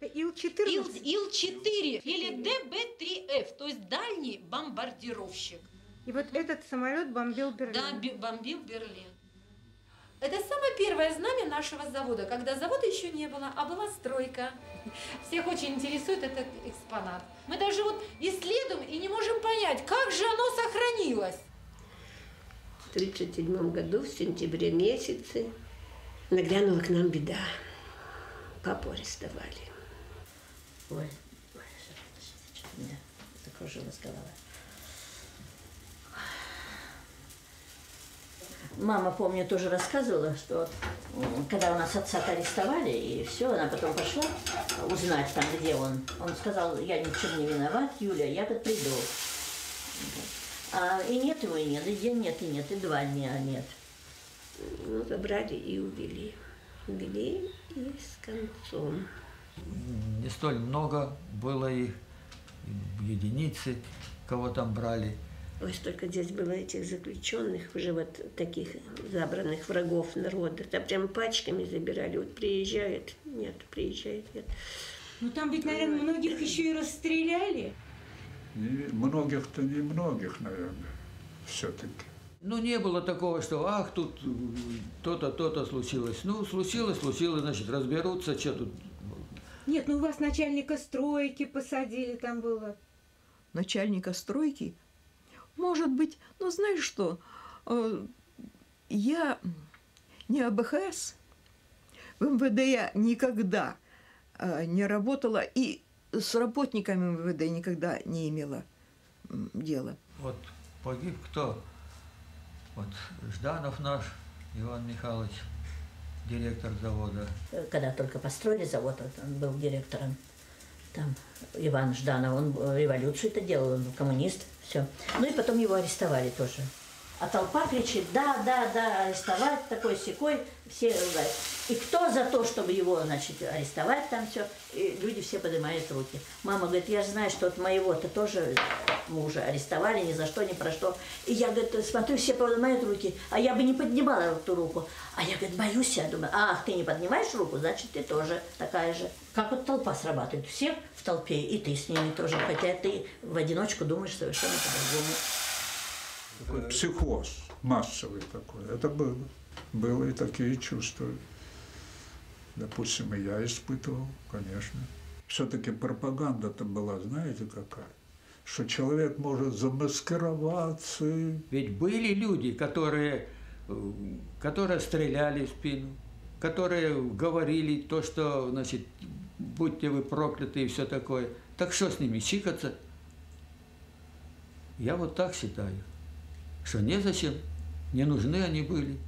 Ил-14? Ил- Ил-4 или ДБ-3Ф, то есть дальний бомбардировщик. И вот этот самолет бомбил Берлин. Да, би- бомбил Берлин. Это самое первое знамя нашего завода, когда завода еще не было, а была стройка. Всех очень интересует этот экспонат. Мы даже вот исследуем и не можем понять, как же оно сохранилось. В 1937 году, в сентябре месяце, нагрянула к нам беда. Папу арестовали. Ой, ой, что-то у меня закружилась голова. Мама, помню, тоже рассказывала, что когда у нас отца арестовали, и все, она потом пошла узнать там, где он. Он сказал, я ни в чем не виноват, Юля, я тут приду. А, и нет его, и нет, и день нет, и нет, и два дня нет. Ну, забрали и увели. Увели и с концом. Не столь много было их, единицы, кого там брали. Ой, столько здесь было этих заключенных, уже вот таких забранных врагов народа. Там прям пачками забирали. Вот приезжает, нет, приезжает, нет. Ну там ведь, наверное, многих еще и расстреляли. И многих-то не многих, наверное, все-таки. Ну, не было такого, что, ах, тут то-то, то-то случилось. Ну, случилось, случилось, значит, разберутся, что тут. Нет, ну у вас начальника стройки посадили, там было. начальника стройки. Может быть, ну знаешь что, э, я не АБХС, в МВД я никогда э, не работала и с работниками МВД никогда не имела дела. Вот погиб кто? Вот Жданов наш, Иван Михайлович, директор завода. Когда только построили завод, он был директором. Там Иван Жданов, он э, революцию это делал, он был коммунист, все. Ну и потом его арестовали тоже. А толпа кричит, да, да, да, арестовать, такой секой, все ругают. И кто за то, чтобы его, значит, арестовать там все, и люди все поднимают руки. Мама говорит, я же знаю, что от моего-то тоже мужа арестовали ни за что, ни про что. И я, говорит, смотрю, все поднимают руки, а я бы не поднимала эту руку. А я, говорит, боюсь, я думаю, ах, ты не поднимаешь руку, значит, ты тоже такая же. Как вот толпа срабатывает, все в толпе, и ты с ними тоже, хотя ты в одиночку думаешь совершенно по-другому. Такой психоз массовый такой. Это было. Было и такие чувства. Допустим, и я испытывал, конечно. Все-таки пропаганда-то была, знаете, какая? Что человек может замаскироваться. Ведь были люди, которые, э, которые стреляли в спину, которые говорили то, что, значит, будьте вы прокляты и все такое. Так что с ними, чикаться? Я вот так считаю, что незачем, не нужны они были.